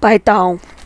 pai Paitão. Tá